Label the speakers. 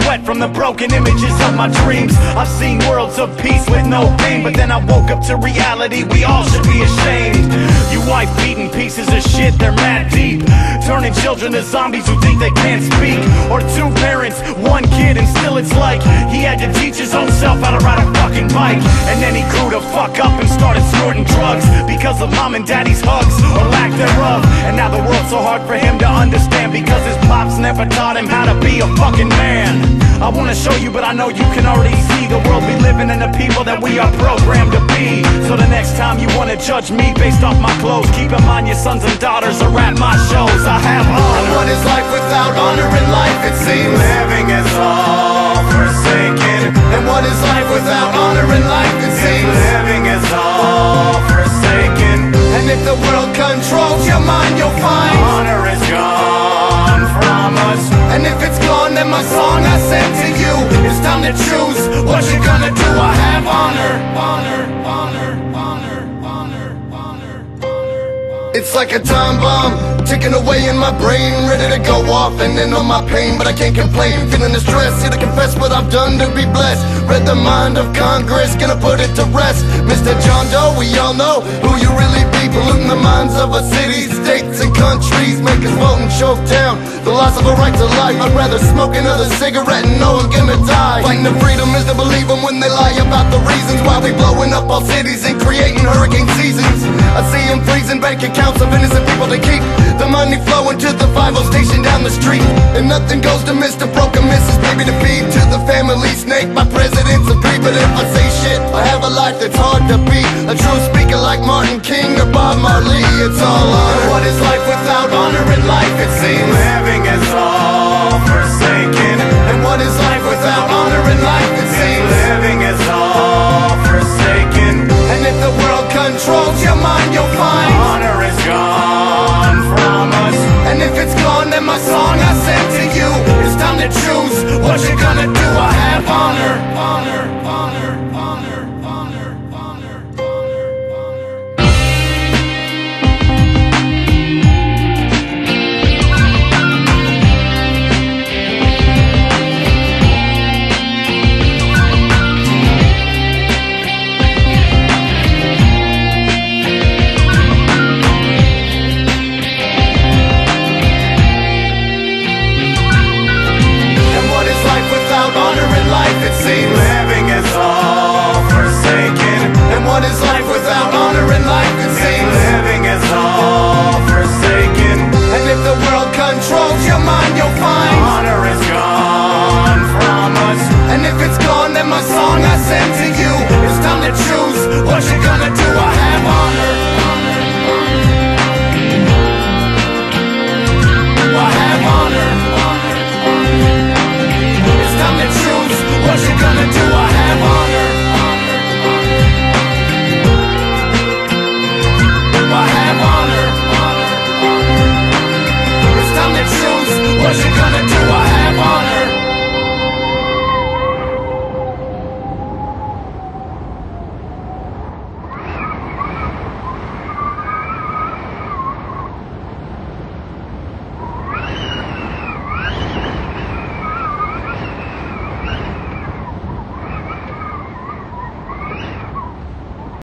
Speaker 1: sweat from the broken images of my dreams. I've seen worlds of peace with no pain But then I woke up to reality, we all should be ashamed. You wife-beating pieces of shit, they're mad deep. Turning children to zombies who think they can't speak. Or two parents, one kid, and still it's like He had to teach his own self how to ride a fucking bike. And then he grew to fuck up and started snorting drugs Because of mom and daddy's hugs, or lack thereof. And now the world's so hard for him to understand Because his pops never taught him how to be a fucking man. I wanna show you, but I know you can already see The world we living in and the people that we are programmed to be. So the next time you wanna judge me based off my clothes Keep in mind your sons and daughters are at my shows. I have honor.
Speaker 2: What is life without honor in life it seems?
Speaker 1: Living is all forsaken
Speaker 2: your mind you'll find
Speaker 1: Honor is gone from us.
Speaker 2: And if it's gone then my song I sent to you. It's time to choose what you're gonna do. I have honor Honor, honor, honor, honor, honor, honor. It's like a time bomb Ticking away in my brain Ready to go off and end on my pain. But I can't complain Feeling the stress. Here to confess what I've done to be blessed. Read the mind of Congress Gonna put it to rest. Mr. John Doe We all know who you really be Polluting the minds of our cities, states and countries Make us vote and choke down The loss of a right to life I'd rather smoke another cigarette and know I'm gonna die Fighting the freedom is to believe them when they lie about the reasons Why we blowing up all cities and creating hurricane seasons I see them freezing bank accounts of innocent people to keep The money flowing to the 5 station down the street And nothing goes to Mr. Broken Mrs. Baby to feed to the family snake My president's a pre But if I say shit, I have a life that's hard to beat Marley It's all honor What is life without honor in life it seems?
Speaker 1: Living is all forsaken.
Speaker 2: And what is life without honor in life it seems?
Speaker 1: Living
Speaker 2: mind you'll find
Speaker 1: Honor is gone from us.
Speaker 2: And if it's gone then my song I send to you.